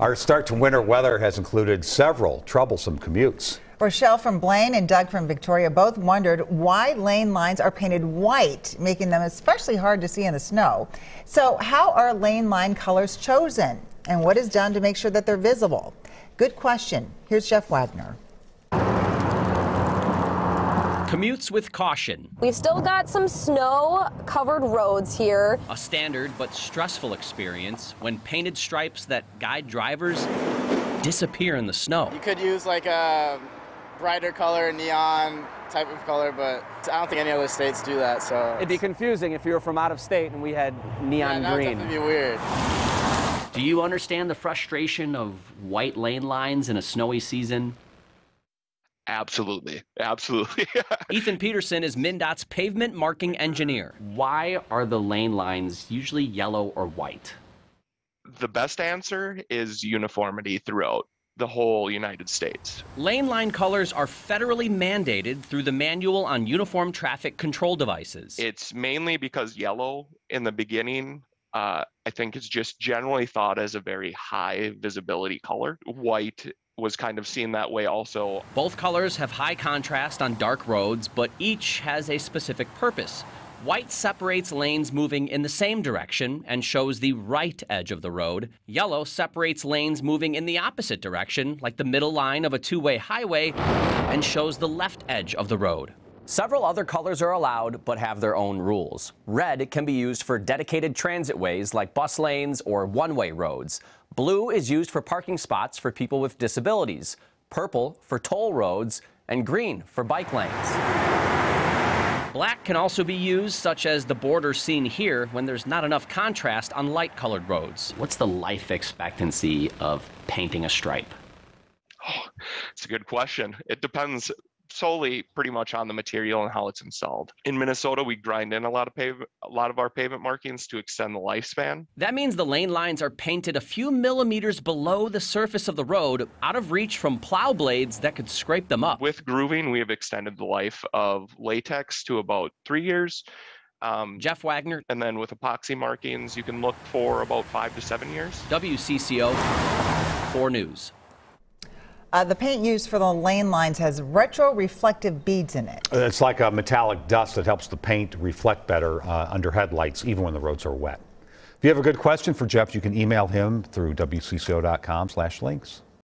Our start to winter weather has included several troublesome commutes. Rochelle from Blaine and Doug from Victoria both wondered why lane lines are painted white, making them especially hard to see in the snow. So, how are lane line colors chosen? And what is done to make sure that they're visible? Good question. Here's Jeff Wagner. Commutes with caution. We've still got some snow covered roads here. A standard but stressful experience when painted stripes that guide drivers disappear in the snow. You could use like a brighter color, neon type of color, but I don't think any other states do that. So it'd be confusing if you were from out of state and we had neon yeah, green. It'd be weird. Do you understand the frustration of white lane lines in a snowy season? Absolutely. Absolutely. Ethan Peterson is MnDOT's pavement marking engineer. Why are the lane lines usually yellow or white? The best answer is uniformity throughout the whole United States. Lane line colors are federally mandated through the Manual on Uniform Traffic Control Devices. It's mainly because yellow in the beginning uh, I think is just generally thought as a very high visibility color. White was kind of seen that way also. Both colors have high contrast on dark roads, but each has a specific purpose. White separates lanes moving in the same direction and shows the right edge of the road. Yellow separates lanes moving in the opposite direction, like the middle line of a two way highway, and shows the left edge of the road. Several other colors are allowed, but have their own rules. Red can be used for dedicated transitways like bus lanes or one-way roads. Blue is used for parking spots for people with disabilities. Purple for toll roads, and green for bike lanes. Black can also be used, such as the border seen here, when there's not enough contrast on light-colored roads. What's the life expectancy of painting a stripe? Oh, it's a good question. It depends solely pretty much on the material and how it's installed. In Minnesota, we grind in a lot of pave, a lot of our pavement markings to extend the lifespan. That means the lane lines are painted a few millimeters below the surface of the road, out of reach from plow blades that could scrape them up. With grooving, we have extended the life of latex to about three years. Um, Jeff Wagner. And then with epoxy markings, you can look for about five to seven years. WCCO 4 News. Uh, the paint used for the lane lines has retro-reflective beads in it. It's like a metallic dust that helps the paint reflect better uh, under headlights, even when the roads are wet. If you have a good question for Jeff, you can email him through wcco.com/links.